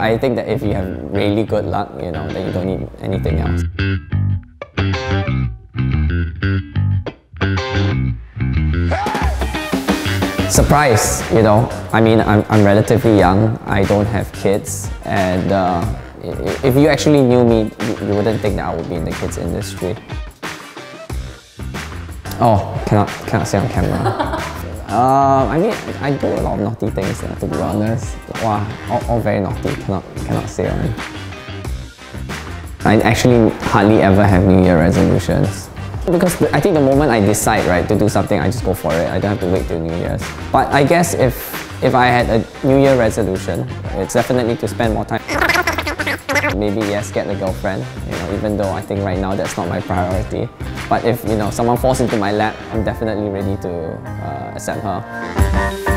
I think that if you have really good luck, you know, then you don't need anything else. Surprise, you know. I mean, I'm, I'm relatively young. I don't have kids, and uh, if you actually knew me, you wouldn't think that I would be in the kids industry. Oh, cannot cannot say on camera. uh, I mean, I do a lot of naughty things, to be honest. Wow, all, all very naughty. Cannot cannot say on. I actually hardly ever have New Year resolutions. Because I think the moment I decide right to do something, I just go for it. I don't have to wait till New Year's. But I guess if if I had a New Year resolution, it's definitely to spend more time. Maybe yes, get a girlfriend. You know, even though I think right now that's not my priority. But if you know someone falls into my lap, I'm definitely ready to uh, accept her.